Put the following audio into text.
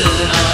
Listen, I